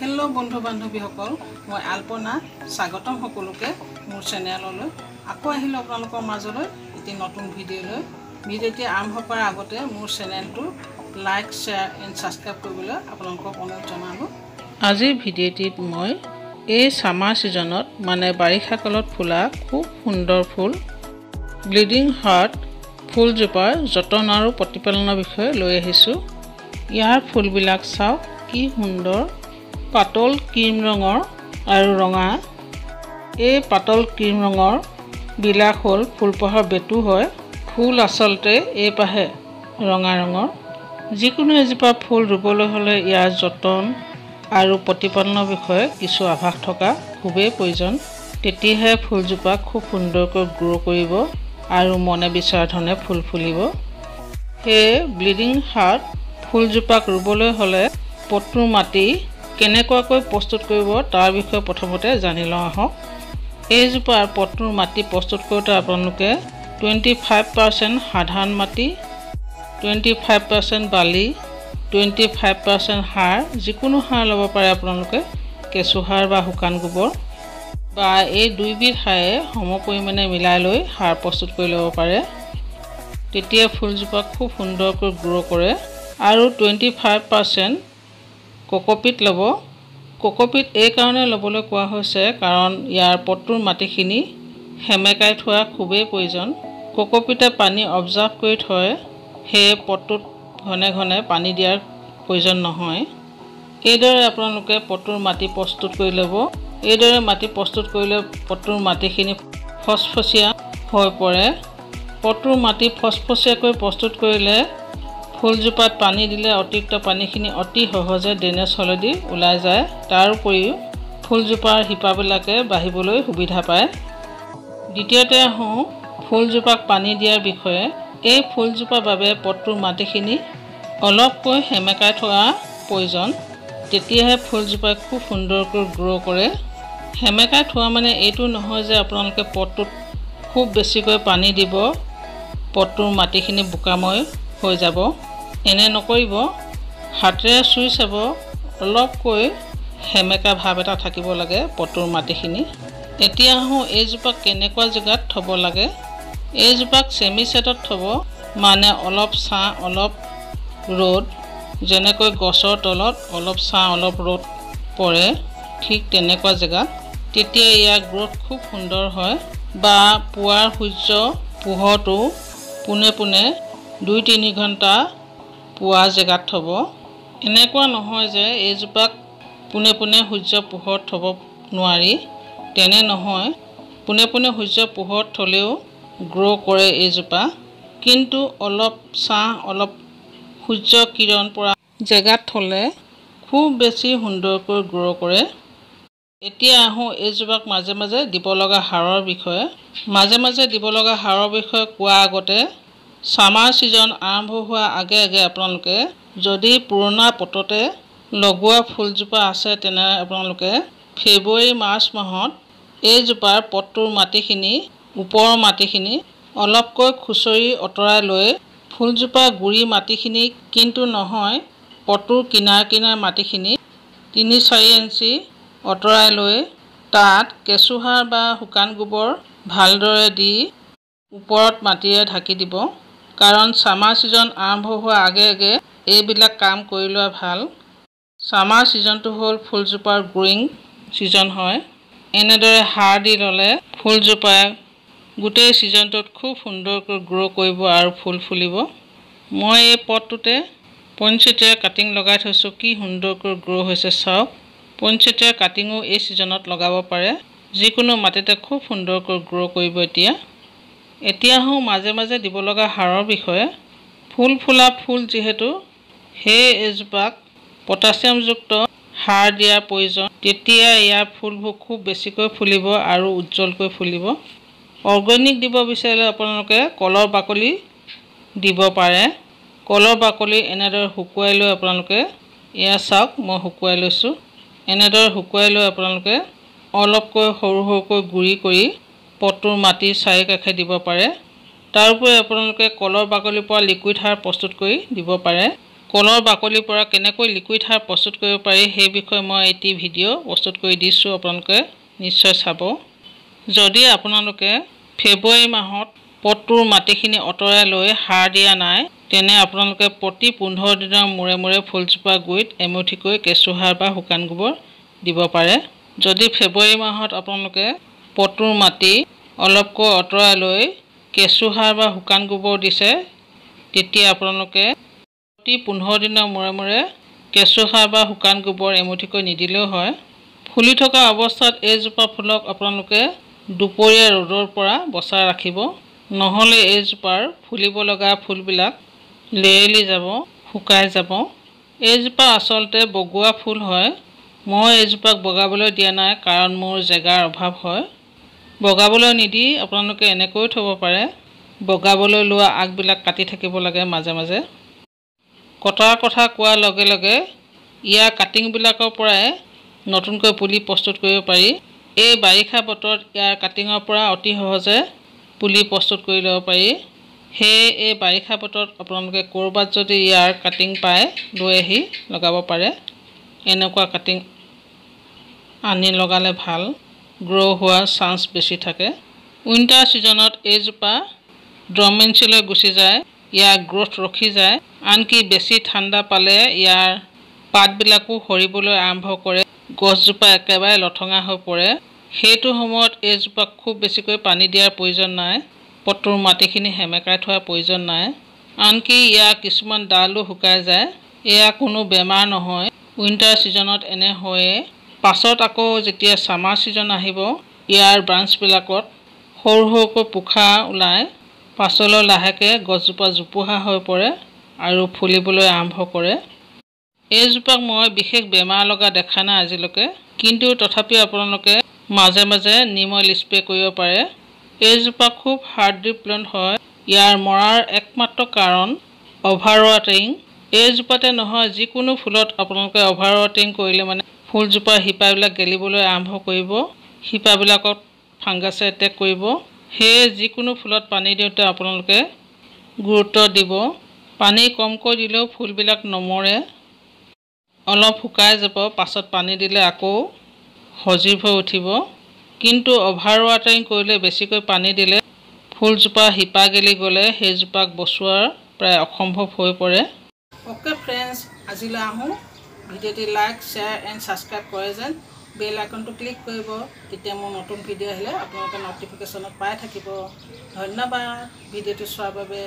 Hello বন্ধু বান্ধৱীসকল মই আল্পনা। স্বাগতম সকলোকে মোৰ চেনেললৈ। আকৌ আহিলোঁ আপোনালোকৰ মাজলৈ এটি নতুন ভিডিঅ' লৈ ভিডিঅ'টি আৰম্ভ কৰাৰ আগতে মোৰ চেনেলটো লাইক শ্বেয়াৰ এণ্ড ছাবস্ক্ৰাইব কৰিবলৈ আপোনালোকক অনুৰোধ জনালোঁ। আজিৰ ভিডিঅ'টিত মই এই ছামাৰ ছিজনত মানে বাৰিষা কালত ফুলা খুব সুন্দৰ ফুল ব্লিডিং হাৰ্ট ফুলজোপাৰ যতন আৰু প্ৰতিপালনৰ বিষয়ে লৈ আহিছোঁ। ইয়াৰ ফুলবিলাক চাওক কি সুন্দৰ। পাতল ক্ৰীম ৰঙৰ আৰু ৰঙা। এই পাতল ক্ৰীম ৰঙৰ বিলাক হ'ল ফুলপাহৰ বেটু হয় ফুল আচলতে এই পাহে ৰঙা ৰঙৰ। যিকোনো এজোপা ফুল ৰুবলৈ হ'লে ইয়াৰ যতন আৰু প্ৰতিপালনৰ বিষয়ে কিছু আভাস থকা খুবেই প্ৰয়োজন। তেতিয়াহে ফুলজোপা খুব সুন্দৰকৈ গ্ৰ' কৰিব আৰু মনে বিচৰা ধৰণে ফুল ফুলিব। সেয়ে ব্লিডিং হাৰ্ট ফুলজোপাক ৰুবলৈ হ'লে পটুৰ মাটি কেনেকুৱাকৈ প্ৰস্তুত কৰিব তাৰ বিষয়ে প্ৰথমতে জানি লওঁ আহক। এইজোপাৰ পটুৰ মাটি প্ৰস্তুত কৰোঁতে আপোনালোকে টুৱেণ্টি ফাইভ পাৰ্চেণ্ট সাধাৰণ মাটি টুৱেণ্টি ফাইভ পাৰ্চেণ্ট বালি টুৱেণ্টি ফাইভ পাৰ্চেণ্ট সাৰ যিকোনো সাৰ ল'ব পাৰে আপোনালোকে কেঁচুসাৰ বা শুকান গোবৰ বা এই দুইবিধ সাৰে সম পৰিমাণে মিলাই লৈ সাৰ প্ৰস্তুত কৰি ল'ব পাৰে। তেতিয়া ফুলজোপা খুব সুন্দৰকৈ গ্ৰ' কৰে আৰু টুৱেণ্টি ফাইভ পাৰ্চেণ্ট কক'পিট ল'ব। কক'পিট এইকাৰণে ল'বলৈ কোৱা হৈছে কাৰণ ইয়াৰ পটুৰ মাটিখিনি সেমেকাই থোৱা খুবেই প্ৰয়োজন। কক'পিটে পানী অবজাৰ্ভ কৰি থয় সেয়ে পটুত ঘনে ঘনে পানী দিয়াৰ প্ৰয়োজন নহয়। এইদৰে আপোনালোকে পটুৰ মাটি প্ৰস্তুত কৰি ল'ব। এইদৰে মাটি প্ৰস্তুত কৰিলে পটুৰ মাটিখিনি ফচফচীয়া হৈ পৰে। পটুৰ মাটি ফচফচীয়াকৈ প্ৰস্তুত কৰিলে ফুলজোপাত পানী দিলে অতিৰিক্ত পানীখিনি অতি সহজে ড্ৰেইনেজ হলেদি ওলাই যায়। তাৰ উপৰিও ফুলজোপাৰ শিপাবিলাকে বাঢ়িবলৈ সুবিধা পায়। দ্বিতীয়তে আহোঁ ফুলজোপাক পানী দিয়াৰ বিষয়ে। এই ফুলজোপাৰ বাবে পটুৰ মাটিখিনি অলপকৈ সেমেকাই থোৱা প্ৰয়োজন। তেতিয়াহে ফুলজোপাই খুব সুন্দৰকৈ গ্ৰ' কৰে। সেমেকাই থোৱা মানে এইটো নহয় যে আপোনালোকে পটটোত খুব বেছিকৈ পানী দিব পটটোৰ মাটিখিনি বোকাময় হৈ যাব। এনে নকৰিব। হাতেৰে চুই চাব। অলপকৈ সেমেকা ভাৱ এটা থাকিব লাগে পটুৰ মাটিখিনি। এতিয়া আহোঁ এইজোপাক কেনেকুৱা জেগাত থ'ব লাগে। এইজোপাক চেমি ছেটত থ'ব। মানে অলপ ছাঁ অলপ ৰ'দ। যেনেকৈ গছৰ তলত অলপ ছাঁ অলপ ৰ'দ পৰে ঠিক তেনেকুৱা জেগাত। তেতিয়া ইয়াৰ গ্ৰ'থ খুব সুন্দৰ হয়। বা পুৱাৰ সূৰ্য পোহৰটো পোনে পোনে দুই তিনি ঘণ্টা পোৱা জেগাত থ'ব। এনেকুৱা নহয় যে এইজোপাক পোনে পোনে সূৰ্য পোহৰত থ'ব নোৱাৰি তেনে নহয়। পোনে পোনে সূৰ্য পোহৰত থ'লেও গ্ৰ' কৰে এইজোপা। কিন্তু অলপ ছাঁ অলপ সূৰ্য কিৰণ পৰা জেগাত থ'লে খুব বেছি সুন্দৰকৈ গ্ৰ' কৰে। এতিয়া আহোঁ এইজোপাক মাজে মাজে দিব লগা সাৰৰ বিষয়ে। মাজে মাজে দিব লগা সাৰৰ বিষয়ে কোৱাৰ আগতে ছামাৰ ছিজন আৰম্ভ হোৱাৰ আগে আগে আপোনালোকে যদি পুৰণা পটতে লগোৱা ফুলজোপা আছে তেনে আপোনালোকে ফেব্ৰুৱাৰী মাৰ্চ মাহত এইজোপাৰ পটটোৰ মাটিখিনি ওপৰৰ মাটিখিনি অলপকৈ খুচৰি আঁতৰাই লৈ ফুলজোপা গুৰি মাটিখিনি কিন্তু নহয় পটুৰ কিনাৰ কিনাৰ মাটিখিনি তিনি চাৰি ইঞ্চি আঁতৰাই লৈ তাত কেঁচুসাৰ বা শুকান গোবৰ ভালদৰে দি ওপৰত মাটিৰে ঢাকি দিব। কাৰণ ছামাৰ ছিজন আৰম্ভ হোৱাৰ আগে আগে এইবিলাক কাম কৰি লোৱা ভাল। ছামাৰ ছিজনটো হ'ল ফুলজোপাৰ গ্ৰ'য়িং ছিজন হয়। এনেদৰে সাৰ দি ল'লে ফুলজোপাই গোটেই ছিজনটোত খুব সুন্দৰকৈ গ্ৰ' কৰিব আৰু ফুল ফুলিব। মই এই পটটোতে পইনচেটিয়াৰ কাটিং লগাই থৈছোঁ কি সুন্দৰকৈ গ্ৰ' হৈছে চাওক। পইনচেটিয়াৰ কাটিঙো এই ছিজনত লগাব পাৰে। যিকোনো মাটিতে খুব সুন্দৰকৈ গ্ৰ' কৰিব এতিয়া। এতিয়া আহোঁ মাজে মাজে দিব লগা সাৰৰ বিষয়ে ফুল ফুলা ফুল যিহেতু সেই এজোপাক পটাছিয়ামযুক্ত সাৰ দিয়াৰ প্ৰয়োজন। তেতিয়া ইয়াৰ ফুলবোৰ খুব বেছিকৈ ফুলিব আৰু উজ্জ্বলকৈ ফুলিব। অৰ্গেনিক দিব বিচাৰিলে আপোনালোকে কলৰ বাকলি দিব পাৰে। কলৰ বাকলি এনেদৰে শুকুৱাই লৈ আপোনালোকে এয়া চাওক মই শুকুৱাই লৈছোঁ। এনেদৰে শুকুৱাই লৈ আপোনালোকে অলপকৈ সৰু সৰুকৈ গুড়ি কৰি পটটোৰ মাটিৰ চাৰিকাষে দিব পাৰে। তাৰোপৰি আপোনালোকে কলৰ বাকলিৰ পৰা লিকুইড সাৰ প্ৰস্তুত কৰি দিব পাৰে। কলৰ বাকলিৰ পৰা কেনেকৈ লিকুইড সাৰ প্ৰস্তুত কৰিব পাৰি সেই বিষয়ে মই এটি ভিডিঅ' প্ৰস্তুত কৰি দিছোঁ আপোনালোকে নিশ্চয় চাব। যদি আপোনালোকে ফেব্ৰুৱাৰী মাহত পটটোৰ মাটিখিনি আঁতৰাই লৈ সাৰ দিয়া নাই তেনে আপোনালোকে প্ৰতি পোন্ধৰ দিনৰ মূৰে মূৰে ফুলজোপা গুৰিত এমুঠিকৈ কেঁচুসাৰ বা শুকান গোবৰ দিব পাৰে। যদি ফেব্ৰুৱাৰী মাহত আপোনালোকে পটটোৰ মাটি অলপকৈ আঁতৰাই লৈ কেঁচুসাৰ বা শুকান গোবৰ দিছে। তেতিয়া আপোনালোকে প্ৰতি পোন্ধৰ দিনৰ মূৰে মূৰে কেঁচুসাৰ বা শুকান গোবৰ এমুঠিকৈ নিদিলেও হয়। ফুলি থকা অৱস্থাত এইজোপা ফুলক আপোনালোকে দুপৰীয়া ৰ'দৰ পৰা বচাই ৰাখিব। নহ'লে এইজোপাৰ ফুলিব লগা ফুলবিলাক লেৰেলি যাব শুকাই যাব। এইজোপা আচলতে বগোৱা ফুল হয়। মই এইজোপাক বগাবলৈ দিয়া নাই কাৰণ মোৰ জেগাৰ অভাৱ হয়। বগাবলৈ নিদি আপোনালোকে এনেকৈও থ'ব পাৰে। বগাবলৈ লোৱা আগবিলাক কাটি থাকিব লাগে মাজে মাজে। কটাৰ কথা কোৱাৰ লগে লগে ইয়াৰ কাটিংবিলাকৰ পৰাই নতুনকৈ পুলি প্ৰস্তুত কৰিব পাৰি। এই বাৰিষা বতৰত ইয়াৰ কাটিঙৰ পৰা অতি সহজে পুলি প্ৰস্তুত কৰি ল'ব পাৰি। সেয়ে এই বাৰিষা বতৰত আপোনালোকে ক'ৰবাত যদি ইয়াৰ কাটিং পায় লৈ আহি লগাব পাৰে। এনেকুৱা কাটিং আনি লগালে ভাল। গ্ৰ' হোৱাৰ চান্স বেছি থাকে। উইণ্টাৰ ছিজনত এইজোপা ড্ৰমেঞ্চিলৈ গুচি যায় ইয়াৰ গ্ৰ'থ ৰখি যায়। আনকি বেছি ঠাণ্ডা পালে ইয়াৰ পাতবিলাকো সৰিবলৈ আৰম্ভ কৰে। গছজোপা একেবাৰে লঠঙা হৈ পৰে। সেইটো সময়ত এইজোপাক খুব বেছিকৈ পানী দিয়াৰ প্ৰয়োজন নাই। পটটোৰ মাটিখিনি সেমেকাই থোৱাৰ প্ৰয়োজন নাই। আনকি ইয়াৰ কিছুমান ডালো শুকাই যায়। এয়া কোনো বেমাৰ নহয়। উইণ্টাৰ ছিজনত এনে হয়ে পাছত আকৌ যেতিয়া ছামাৰ ছিজন আহিব ইয়াৰ ব্ৰাঞ্চবিলাকত সৰু সৰুকৈ পোখা ওলায়। পাছলৈ লাহেকৈ গছজোপা জোপোহা হৈ পৰে আৰু ফুলিবলৈ আৰম্ভ কৰে। এইজোপাক মই বিশেষ বেমাৰ লগা দেখা নাই আজিলৈকে কিন্তু তথাপিও আপোনালোকে মাজে মাজে নিম অইল স্প্ৰে' কৰিব পাৰে। এইজোপা খুব হাৰ্ড প্লেণ্ট হয়। ইয়াৰ মৰাৰ একমাত্ৰ কাৰণ অভাৰ ৱাটাৰিং এইজোপাতে নহয় যিকোনো ফুলত আপোনালোকে অভাৰ ৱাটাৰিং কৰিলে মানে ফুলজোপাৰ শিপাবিলাক গেলিবলৈ আৰম্ভ কৰিব শিপাবিলাকত ফাংগাছে এটেক কৰিব। সেয়ে যিকোনো ফুলত পানী দিওঁতে আপোনালোকে গুৰুত্ব দিব। পানী কমকৈ দিলেও ফুলবিলাক নমৰে। অলপ শুকাই যাব পাছত পানী দিলে আকৌ সজীৱ হৈ উঠিব। কিন্তু অভাৰ ৱাটাৰিং কৰিলে বেছিকৈ পানী দিলে ফুলজোপা শিপা গেলি গ'লে সেইজোপাক বচোৱাৰ প্ৰায় অসম্ভৱ হৈ পৰে। অ'কে ফ্ৰেণ্ডছ আজিলৈ আহোঁ। ভিডিঅ'টি লাইক শ্বেয়াৰ এণ্ড ছাবস্ক্ৰাইব কৰে যেন বেল আইকনটো ক্লিক কৰিব তেতিয়া মোৰ নতুন ভিডিঅ' আহিলে আপোনালোকে ন'টিফিকেশ্যনত পাই থাকিব। ধন্যবাদ। ভিডিঅ'টো চোৱাৰ বাবে